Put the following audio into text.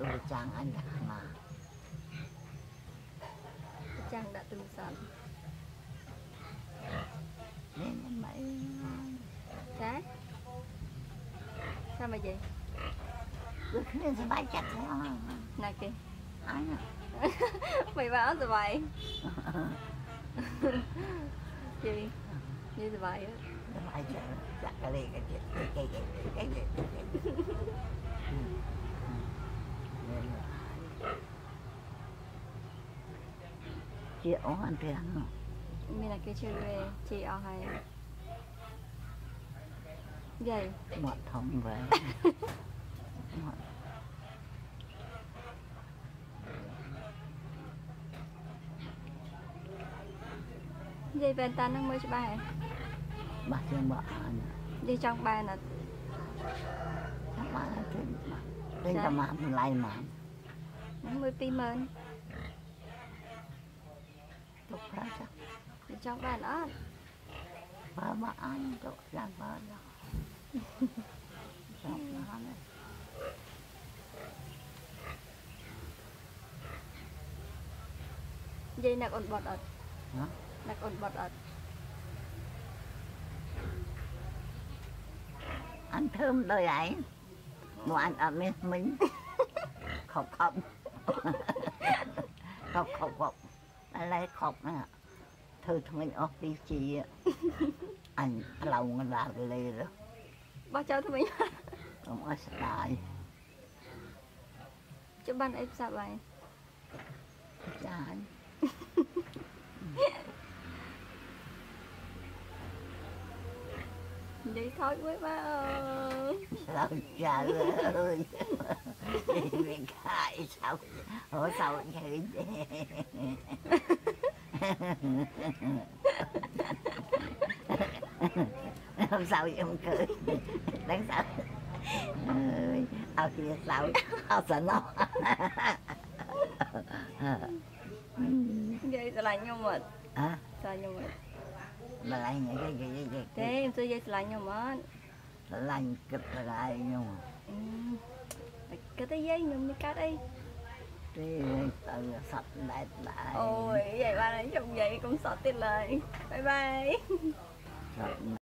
ừ chàng anh đặt mà. Chàng đã từng sẵn nên mấy Trái. Sao mà vậy? được nên sẽ bay chặt theo Nè kìa. Anh à Mày báo sao vậy? Gì? Như vậy á. Bay chặt chặt cái này cái chuyện cái cái cái cái ជាអស់អន្តរនោះមានតែគេជឿលេជាអស់ហើយយាយមកធំវិញមកយាយបានតានឹងមើលច្បាស់ហ៎បាក់ជាងបាក់អានយាយចង់បានអត់ចាំបានទេលេងតាមម្លាយមក1200000 Trong bài đó bà bà anh chỗ ra bà đó xong nó này. Vậy là ổn bọt ợt? Là ổn bọt ợt anh thơm đời ấy. Mà anh ở bên mình khóc khóc khóc khóc khóc lấy khóc thư thông minh ốc đi chị. Ạ. anh lòng ra lê đó. Bao cháu thôi mình. Không có sai Chứ ban em sao vậy trái Đi thôi với ba ơi. Sao trời ơi bị khai sao? Ở sao vậy không sao em cười. Đáng sợ. Ở kia sao ở sợ nó. Vậy sẽ lạnh nhau mệt. À Sao nhau mệt. Mà lại những cái cái cái cái Thế em xưa vậy sẽ lạnh nhau mệt. Lành kịch lại nhưng mà. Cái tới giấy nhung như cá đi sạch Ôi vậy ba này trong vậy cũng sợ tiền lời. Bye bye